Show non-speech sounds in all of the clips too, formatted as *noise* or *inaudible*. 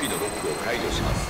備のロックを解除します。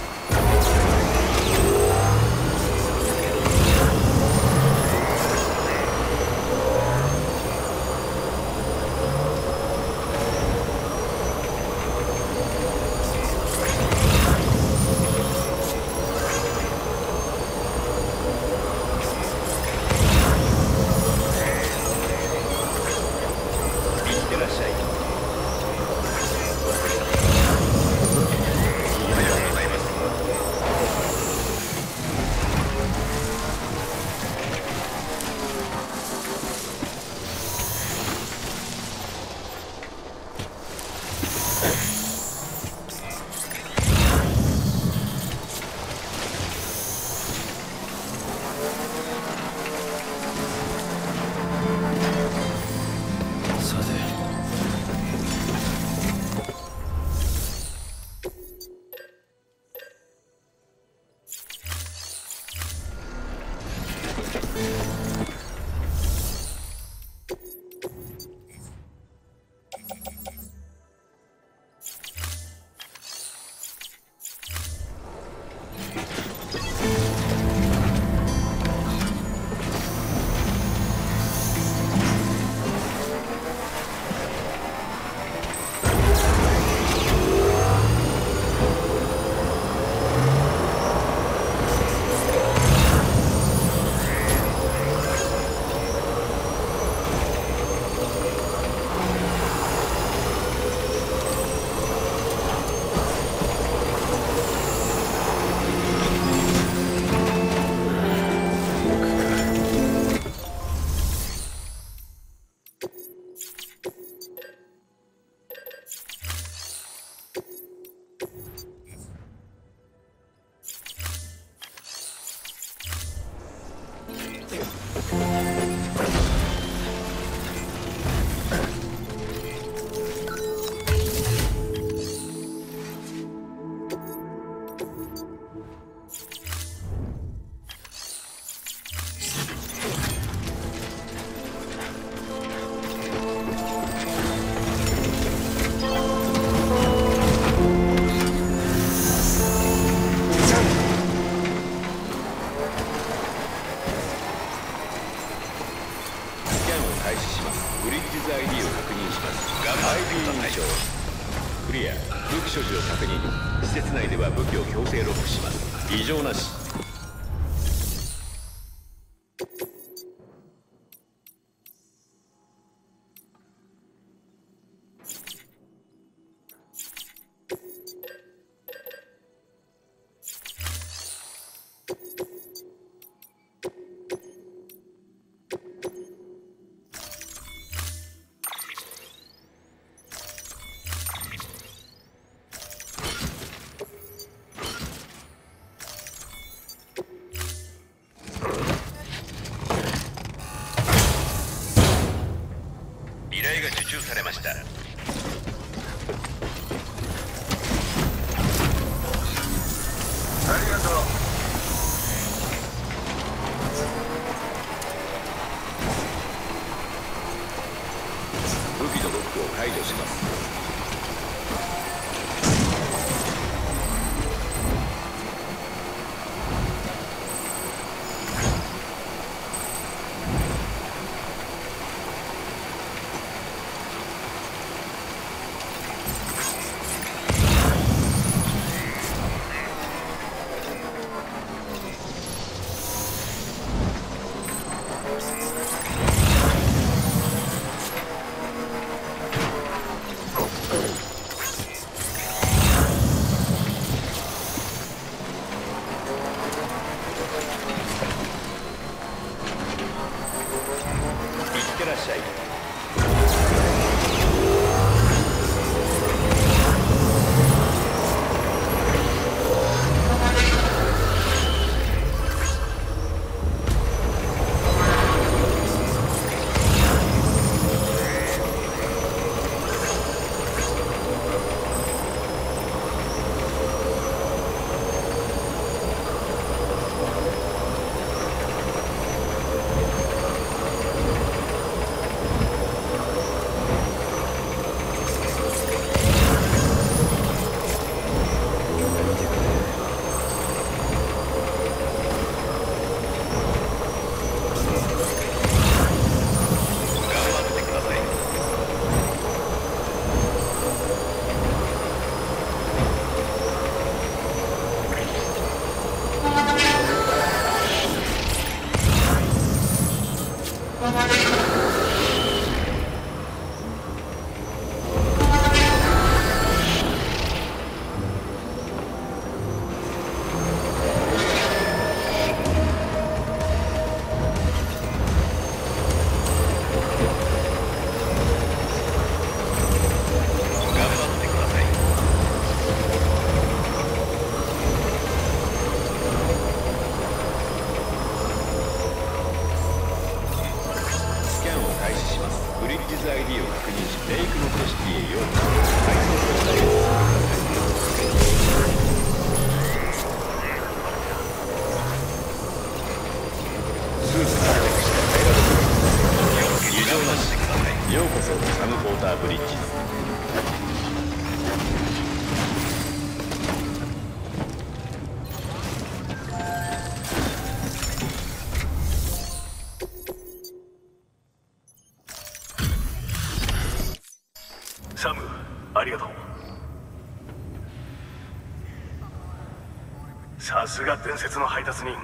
さすが伝説の配達人。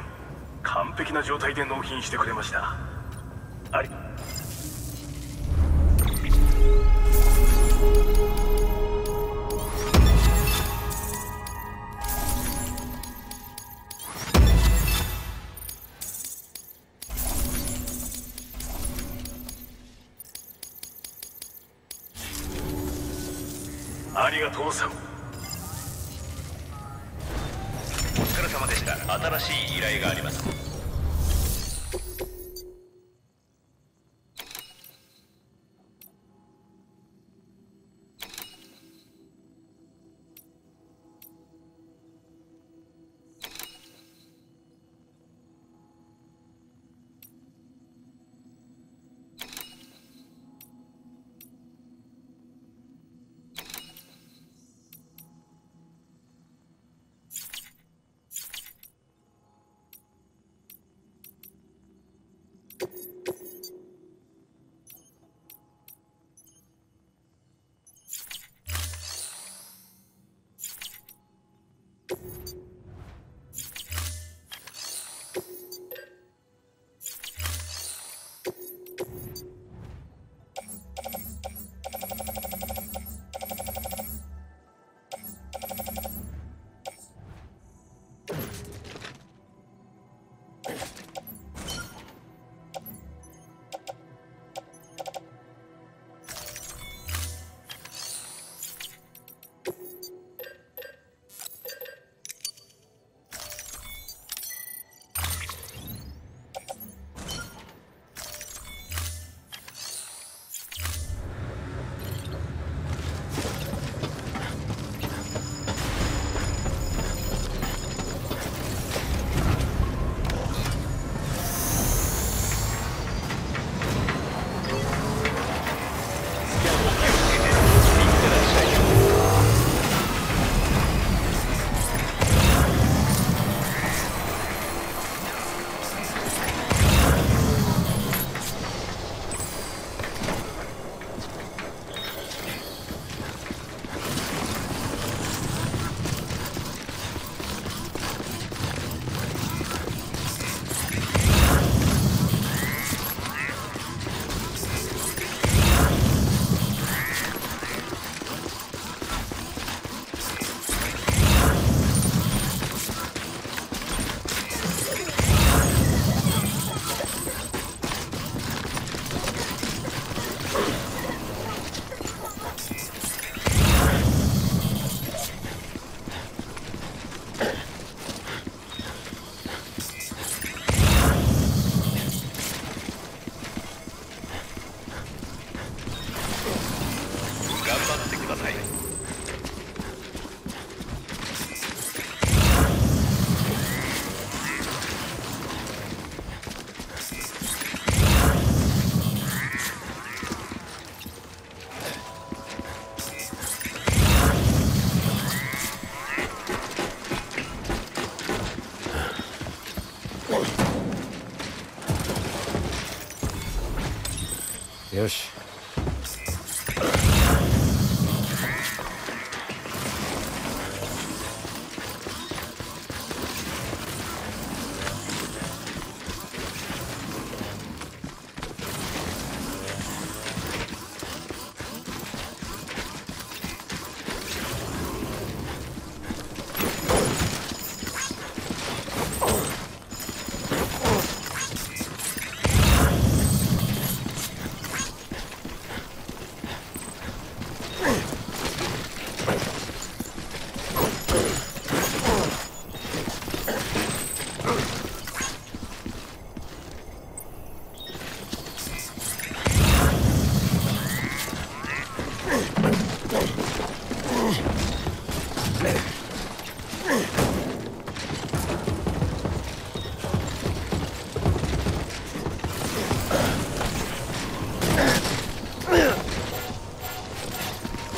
完璧な状態で納品してくれました。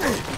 Ugh! *laughs*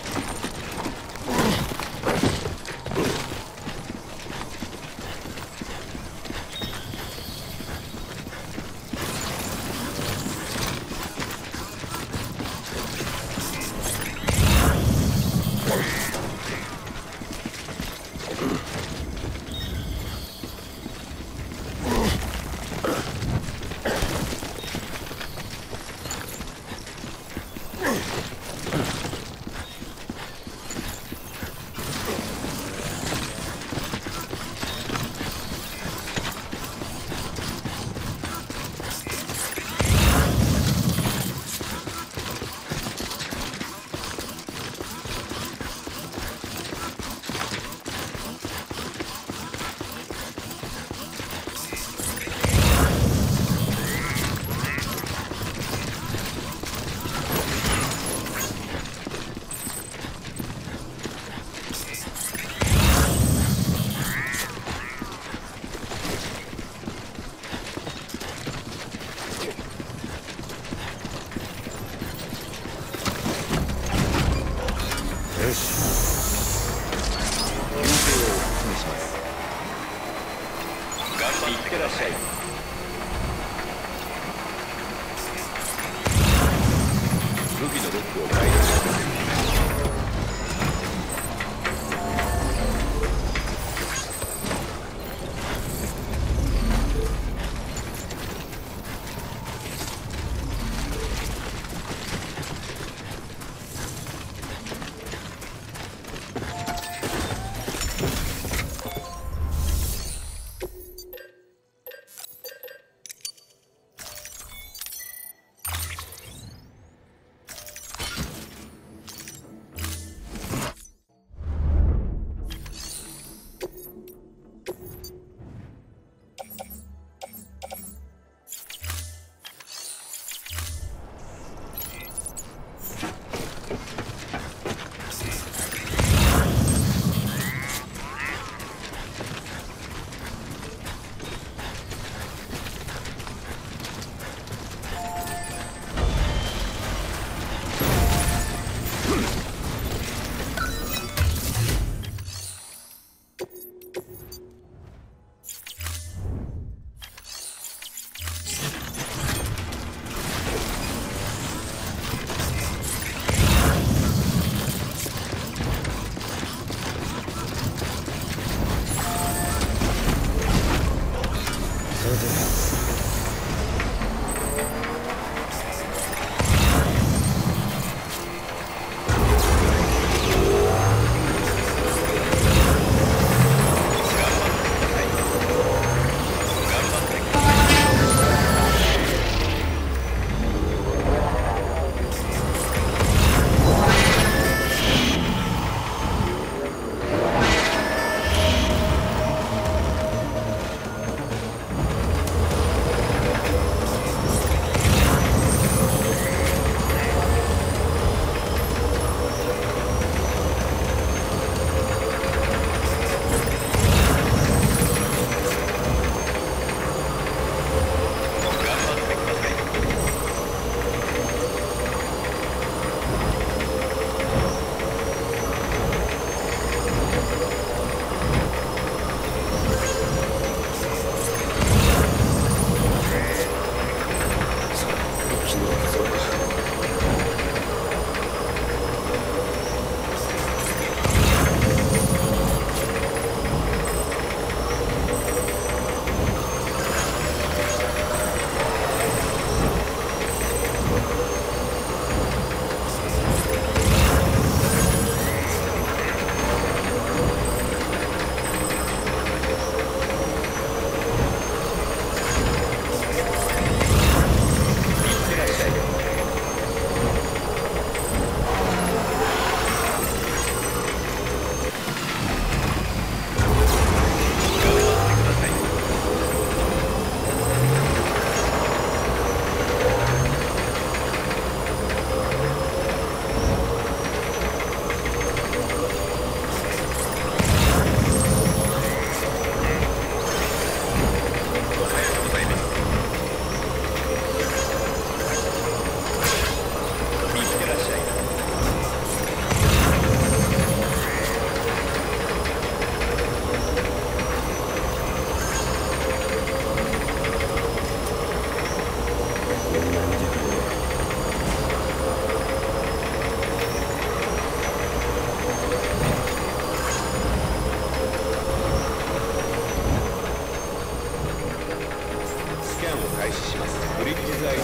開始します。ブリッジ材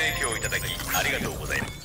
提供いただきありがとうございます。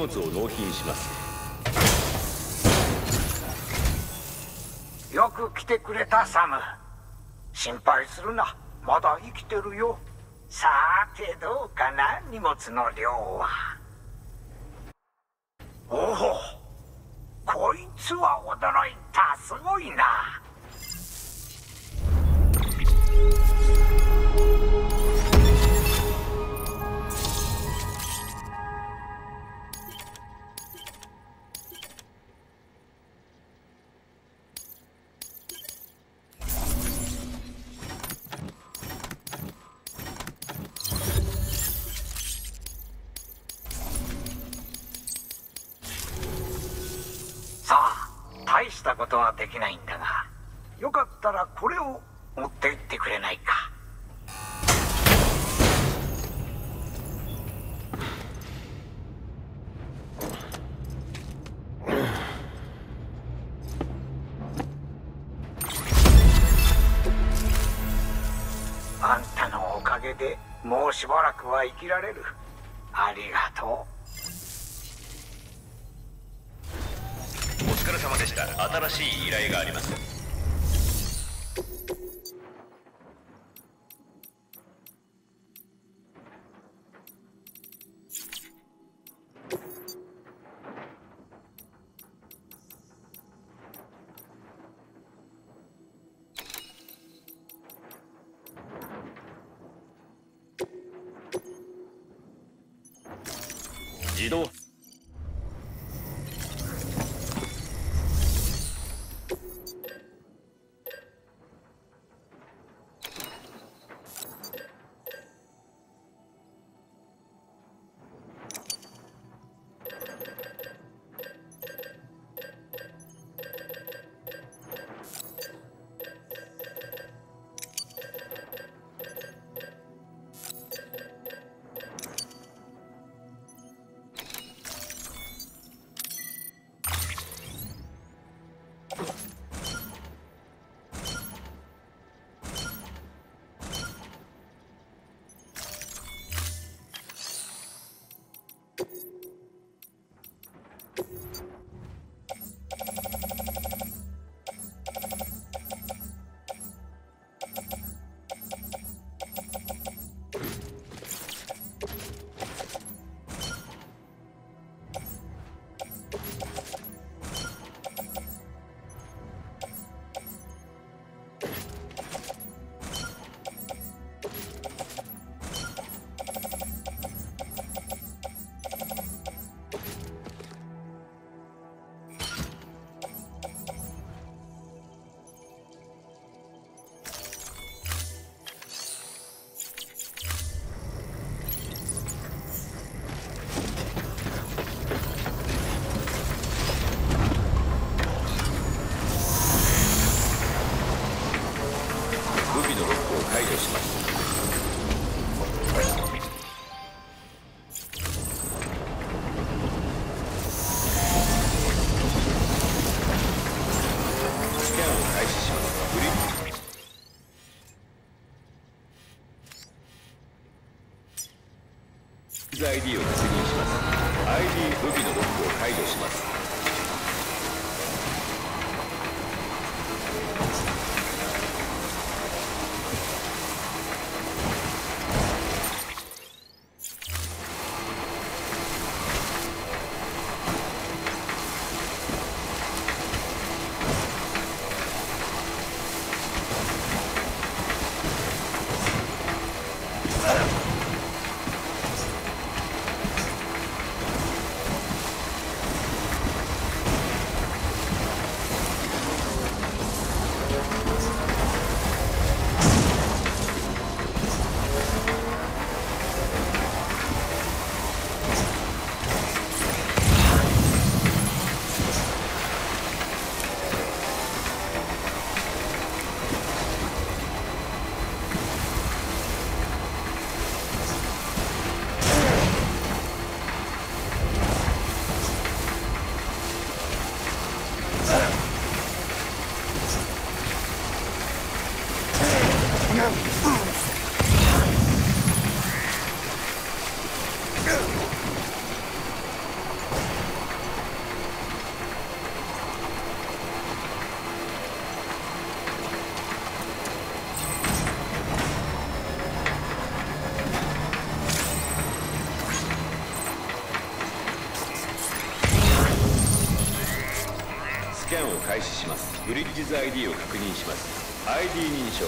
物を納品します。よく来てくれたサム。心配するな。まだ生きてるよ。さてどうかな荷物の量は。おおこいつは驚いた。すごいな。は生きられる。ありがとう。お疲れ様でした。新しい依頼があります。ID を確認します。ID 武器のロックを解除しズ ID を確認します。ID 認証。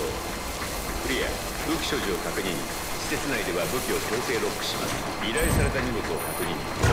クリア。武器所持を確認。施設内では武器を強制ロックします。依頼された荷物を確認。